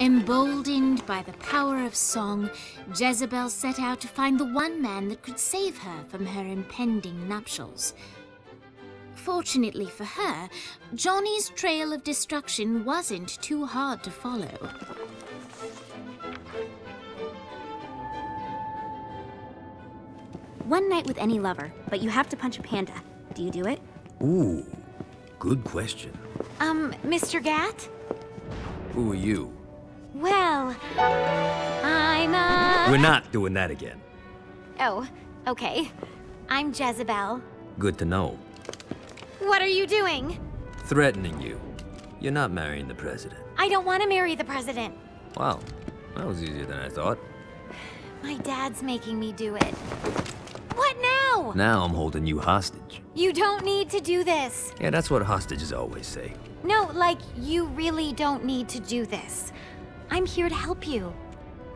Emboldened by the power of song, Jezebel set out to find the one man that could save her from her impending nuptials. Fortunately for her, Johnny's trail of destruction wasn't too hard to follow. One night with any lover, but you have to punch a panda. Do you do it? Ooh, good question. Um, Mr. Gat? Who are you? Well, I'm a... We're not doing that again. Oh, okay. I'm Jezebel. Good to know. What are you doing? Threatening you. You're not marrying the president. I don't want to marry the president. Wow, that was easier than I thought. My dad's making me do it. What now? Now I'm holding you hostage. You don't need to do this. Yeah, that's what hostages always say. No, like, you really don't need to do this. I'm here to help you.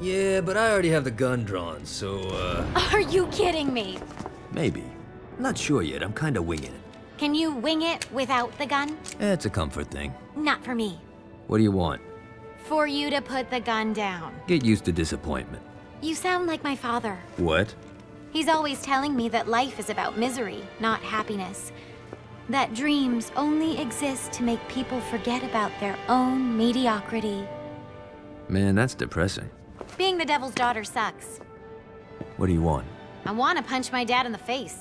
Yeah, but I already have the gun drawn, so, uh... Are you kidding me? Maybe. Not sure yet, I'm kinda winging it. Can you wing it without the gun? Eh, it's a comfort thing. Not for me. What do you want? For you to put the gun down. Get used to disappointment. You sound like my father. What? He's always telling me that life is about misery, not happiness. That dreams only exist to make people forget about their own mediocrity. Man, that's depressing. Being the devil's daughter sucks. What do you want? I want to punch my dad in the face.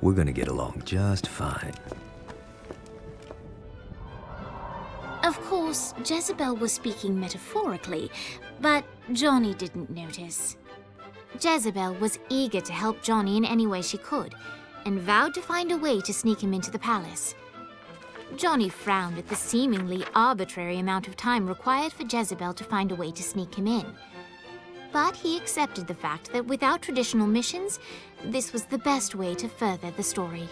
We're gonna get along just fine. Of course, Jezebel was speaking metaphorically, but Johnny didn't notice. Jezebel was eager to help Johnny in any way she could, and vowed to find a way to sneak him into the palace. Johnny frowned at the seemingly arbitrary amount of time required for Jezebel to find a way to sneak him in. But he accepted the fact that without traditional missions, this was the best way to further the story.